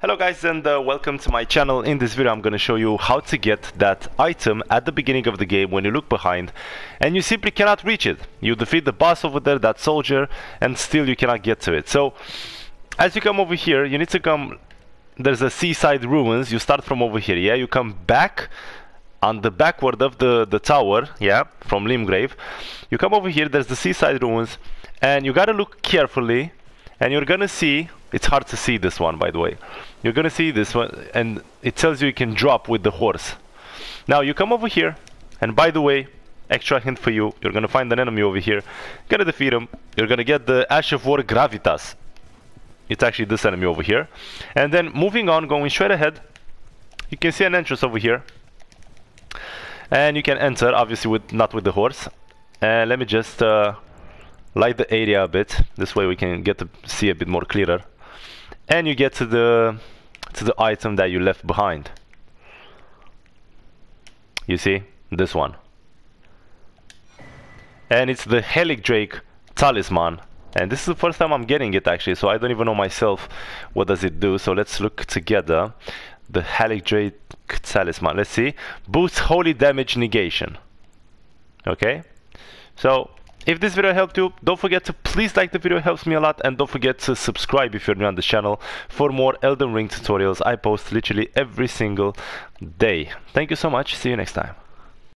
Hello guys and uh, welcome to my channel. In this video I'm going to show you how to get that item at the beginning of the game when you look behind and you simply cannot reach it. You defeat the boss over there, that soldier, and still you cannot get to it. So as you come over here you need to come, there's a seaside ruins, you start from over here, yeah? You come back on the backward of the, the tower, yeah, from Limgrave. You come over here, there's the seaside ruins and you gotta look carefully and you're gonna see it's hard to see this one, by the way. You're gonna see this one, and it tells you you can drop with the horse. Now you come over here, and by the way, extra hint for you, you're gonna find an enemy over here. Gonna defeat him. You're gonna get the Ash of War Gravitas. It's actually this enemy over here. And then moving on, going straight ahead, you can see an entrance over here. And you can enter, obviously with not with the horse. And let me just uh, light the area a bit. This way we can get to see a bit more clearer and you get to the to the item that you left behind. You see? This one. And it's the Haligdrake talisman. And this is the first time I'm getting it actually so I don't even know myself what does it do. So let's look together. The Haligdrake talisman. Let's see. Boosts holy damage negation. Okay? So if this video helped you, don't forget to please like the video, it helps me a lot, and don't forget to subscribe if you're new on the channel for more Elden Ring tutorials I post literally every single day. Thank you so much, see you next time.